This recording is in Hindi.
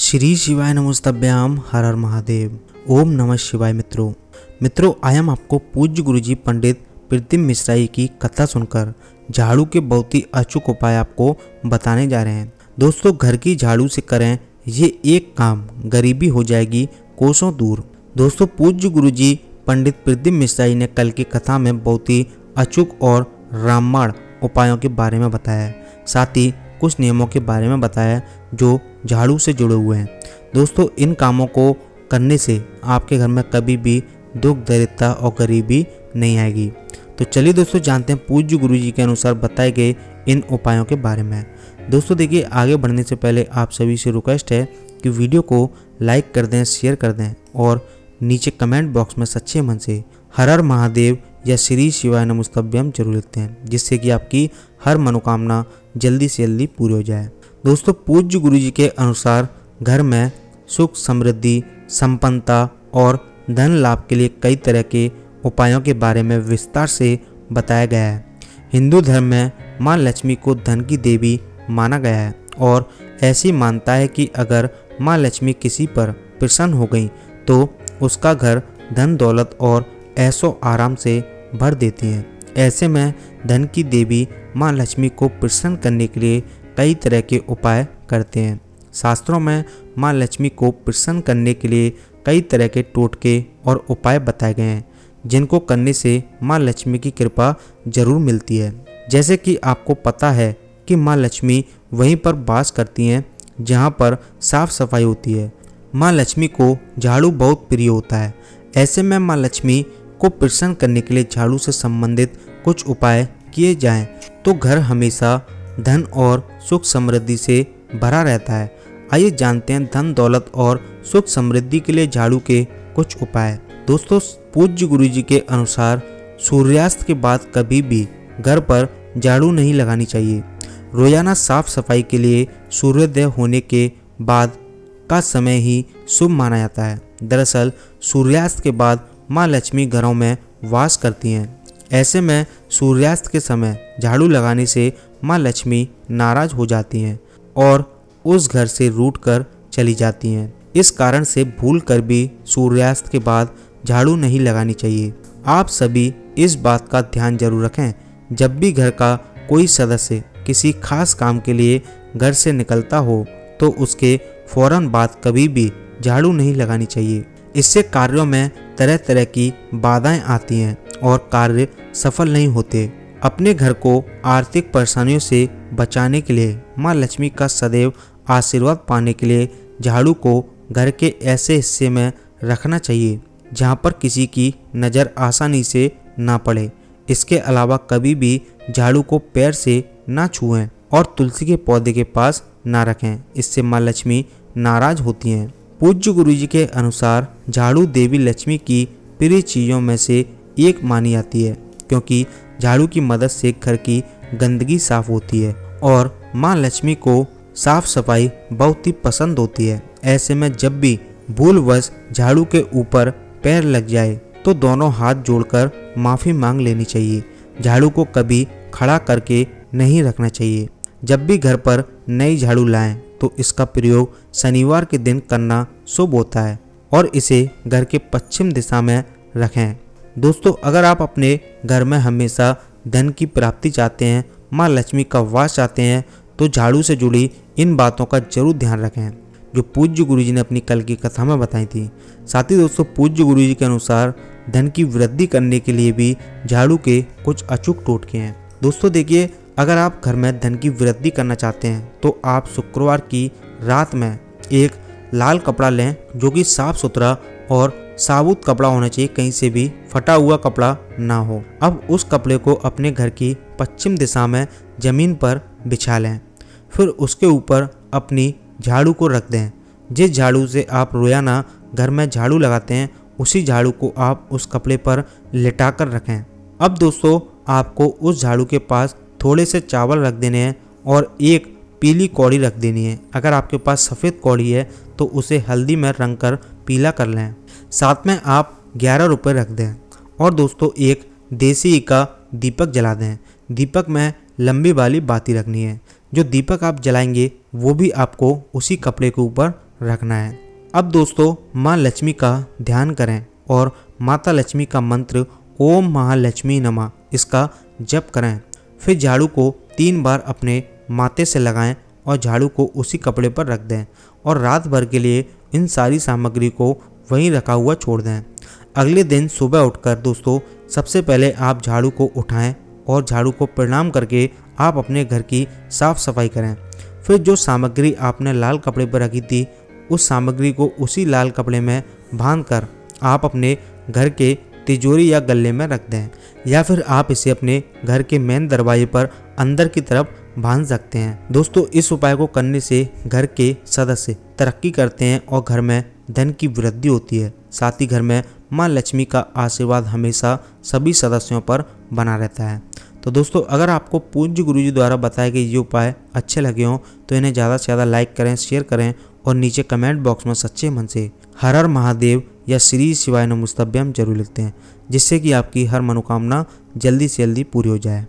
श्री शिवाय नमस्तभ्याम, हर हर महादेव। ओम नमः शिवाय मित्रों। मित्रों आज हम आपको पूज्य गुरुजी पंडित प्रीतिम मिश्राई की कथा सुनकर झाड़ू के बहुत ही अचूक उपाय आपको बताने जा रहे हैं। दोस्तों, घर की झाड़ू से करें ये एक काम, गरीबी हो जाएगी, कोसों दूर। दोस्तों, पूज्य गुरुजी पंडित प्रीतिम मिश्राई ने कल की कथा में बहुत ही अचूक और रामबाण उपायों के बारे में बताया। साथ ही कुछ नियमों के बारे में बताया जो झाड़ू से जुड़े हुए हैं। दोस्तों, इन कामों को करने से आपके घर में कभी भी दुख, दरिद्रता और गरीबी नहीं आएगी। तो चलिए दोस्तों, जानते हैं पूज्य गुरु जी के अनुसार बताए गए इन उपायों के बारे में। दोस्तों, देखिए, आगे बढ़ने से पहले आप सभी से रिक्वेस्ट है कि वीडियो को लाइक कर दें शेयर कर दें और नीचे कमेंट बॉक्स में सच्चे मन से हर हर महादेव या श्री शिवाय नमुस्तभ्यम ज़रूर लिखते हैं, जिससे कि आपकी हर मनोकामना जल्दी से जल्दी पूरी हो जाए। दोस्तों, पूज्य गुरु जी के अनुसार घर में सुख, समृद्धि, संपन्नता और धन लाभ के लिए कई तरह के उपायों के बारे में विस्तार से बताया गया है। हिंदू धर्म में माँ लक्ष्मी को धन की देवी माना गया है और ऐसी मानता है कि अगर माँ लक्ष्मी किसी पर प्रसन्न हो गई तो उसका घर धन, दौलत और ऐसो आराम से भर देती हैं। ऐसे में धन की देवी माँ लक्ष्मी को प्रसन्न करने के लिए कई तरह के उपाय करते हैं। शास्त्रों में माँ लक्ष्मी को प्रसन्न करने के लिए कई तरह के टोटके और उपाय बताए गए हैं, जिनको करने से माँ लक्ष्मी की कृपा ज़रूर मिलती है। जैसे कि आपको पता है कि माँ लक्ष्मी वहीं पर वास करती हैं, जहाँ पर साफ़ सफ़ाई होती है। माँ लक्ष्मी को झाड़ू बहुत प्रिय होता है। ऐसे में माँ लक्ष्मी को प्रसन्न करने के लिए झाड़ू से संबंधित कुछ उपाय किए जाएँ तो घर हमेशा धन और सुख समृद्धि से भरा रहता है। आइए जानते हैं धन, दौलत और सुख समृद्धि के लिए झाड़ू के कुछ उपाय। दोस्तों, पूज्य गुरु जी के अनुसार सूर्यास्त के बाद कभी भी घर पर झाड़ू नहीं लगानी चाहिए। रोज़ाना साफ़ सफ़ाई के लिए सूर्योदय होने के बाद का समय ही शुभ माना जाता है। दरअसल, सूर्यास्त के बाद माँ लक्ष्मी घरों में वास करती हैं। ऐसे में सूर्यास्त के समय झाड़ू लगाने से माँ लक्ष्मी नाराज़ हो जाती हैं और उस घर से रूट कर चली जाती हैं। इस कारण से भूल कर भी सूर्यास्त के बाद झाड़ू नहीं लगानी चाहिए। आप सभी इस बात का ध्यान ज़रूर रखें। जब भी घर का कोई सदस्य किसी खास काम के लिए घर से निकलता हो तो उसके फ़ौरन बाद कभी भी झाड़ू नहीं लगानी चाहिए। इससे कार्यों में तरह तरह की बाधाएँ आती हैं और कार्य सफल नहीं होते। अपने घर को आर्थिक परेशानियों से बचाने के लिए, माँ लक्ष्मी का सदैव आशीर्वाद पाने के लिए झाड़ू को घर के ऐसे हिस्से में रखना चाहिए, जहाँ पर किसी की नज़र आसानी से ना पड़े। इसके अलावा कभी भी झाड़ू को पैर से ना छुएँ और तुलसी के पौधे के पास ना रखें, इससे माँ लक्ष्मी नाराज़ होती हैं। पूज्य गुरु जी के अनुसार झाड़ू देवी लक्ष्मी की प्रिय चीज़ों में से एक मानी जाती है, क्योंकि झाड़ू की मदद से घर की गंदगी साफ़ होती है और माँ लक्ष्मी को साफ़ सफ़ाई बहुत ही पसंद होती है। ऐसे में जब भी भूलवश झाड़ू के ऊपर पैर लग जाए तो दोनों हाथ जोड़कर माफ़ी मांग लेनी चाहिए। झाड़ू को कभी खड़ा करके नहीं रखना चाहिए। जब भी घर पर नई झाड़ू लाएँ तो इसका प्रयोग शनिवार के दिन करना शुभ होता है और इसे घर के पश्चिम दिशा में रखें। दोस्तों, अगर आप अपने घर में हमेशा धन की प्राप्ति चाहते हैं, माँ लक्ष्मी का वास चाहते हैं तो झाड़ू से जुड़ी इन बातों का ज़रूर ध्यान रखें, जो पूज्य गुरु जी ने अपनी कल की कथा में बताई थी। साथ ही दोस्तों, पूज्य गुरु जी के अनुसार धन की वृद्धि करने के लिए भी झाड़ू के कुछ अचूक टोटके हैं। दोस्तों, देखिए अगर आप घर में धन की वृद्धि करना चाहते हैं तो आप शुक्रवार की रात में एक लाल कपड़ा लें जो कि साफ़ सुथरा और साबुत कपड़ा होना चाहिए, कहीं से भी फटा हुआ कपड़ा ना हो। अब उस कपड़े को अपने घर की पश्चिम दिशा में ज़मीन पर बिछा लें। फिर उसके ऊपर अपनी झाड़ू को रख दें। जिस झाड़ू से आप रोज़ाना घर में झाड़ू लगाते हैं, उसी झाड़ू को आप उस कपड़े पर लिटा कर रखें। अब दोस्तों, आपको उस झाड़ू के पास थोड़े से चावल रख देने हैं और एक पीली कौड़ी रख देनी है। अगर आपके पास सफ़ेद कौड़ी है तो उसे हल्दी में रंग कर पीला कर लें। साथ में आप ग्यारह रुपये रख दें और दोस्तों एक देसी का दीपक जला दें। दीपक में लंबी वाली बाती रखनी है। जो दीपक आप जलाएँगे, वो भी आपको उसी कपड़े के ऊपर रखना है। अब दोस्तों माँ लक्ष्मी का ध्यान करें और माता लक्ष्मी का मंत्र ओम महालक्ष्मी नमा इसका जप करें। फिर झाड़ू को तीन बार अपने माथे से लगाएँ और झाड़ू को उसी कपड़े पर रख दें और रात भर के लिए इन सारी सामग्री को वहीं रखा हुआ छोड़ दें। अगले दिन सुबह उठकर दोस्तों, सबसे पहले आप झाड़ू को उठाएँ और झाड़ू को प्रणाम करके आप अपने घर की साफ़ सफ़ाई करें। फिर जो सामग्री आपने लाल कपड़े पर रखी थी, उस सामग्री को उसी लाल कपड़े में बाँध कर आप अपने घर के तिजोरी या गले में रख दें, या फिर आप इसे अपने घर के मेन दरवाजे पर अंदर की तरफ़ बाँध सकते हैं। दोस्तों, इस उपाय को करने से घर के सदस्य तरक्की करते हैं और घर में धन की वृद्धि होती है। साथ ही घर में माँ लक्ष्मी का आशीर्वाद हमेशा सभी सदस्यों पर बना रहता है। तो दोस्तों, अगर आपको पूज्य गुरु जी द्वारा बताए गए ये उपाय अच्छे लगे हों तो इन्हें ज़्यादा से ज़्यादा लाइक करें शेयर करें और नीचे कमेंट बॉक्स में सच्चे मन से हर हर महादेव या श्री शिवाय नमस्तभ्यम ज़रूर लिखते हैं, जिससे कि आपकी हर मनोकामना जल्दी से जल्दी पूरी हो जाए।